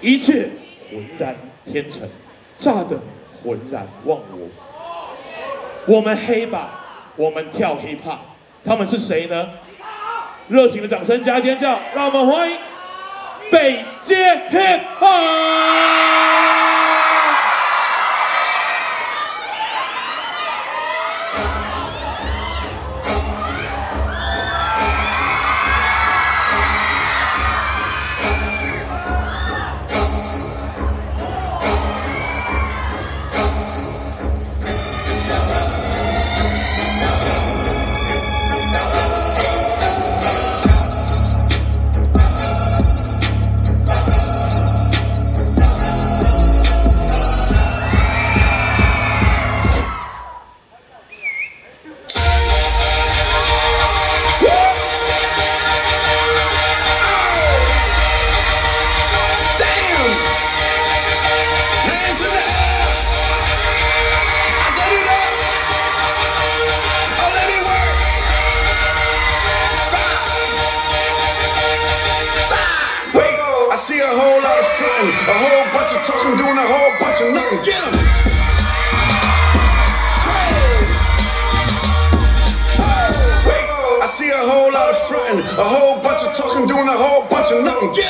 一切浑然天成，炸得浑然忘我。我们黑吧，我们跳 hip hop，他们是谁呢？热情的掌声加尖叫，让我们欢迎北街 hip hop getting a whole bunch of talking, doing a whole bunch of nothing. Get him. Wait, I see a whole lot of fronting, a whole bunch of talking, doing a whole bunch of nothing. Get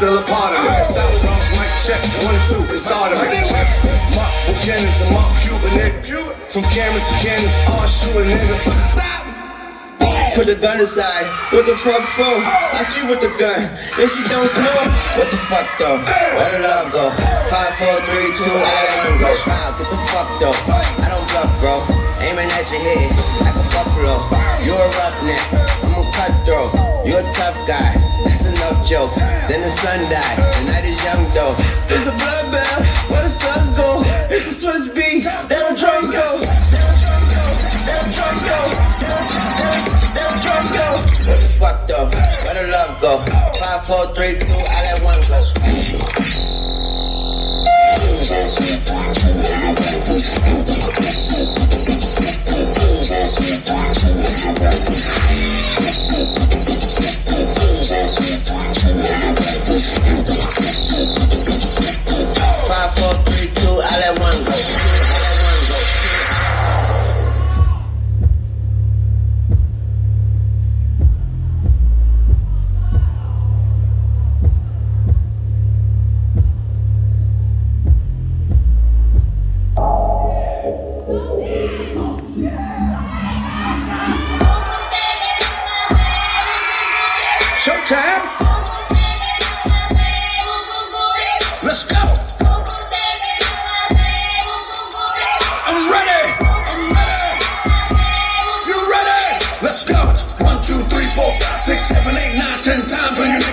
still a part of it. South Bronx, mic check, one, two, it started. Mark Buchanan to Mark Cuban, nigga. From cameras to cannons, all shooting, nigga put the gun aside. What the fuck for? I sleep with the gun. If she don't smoke, what the fuck though? Where the love go? Five, four, three, two, I let him go. Smile, get the fuck though. I don't bluff, bro. Aiming at your head like a buffalo. You're a roughneck. I'm a cutthroat. You're a tough guy. Sun died. The night is young though. It's a bloodbath.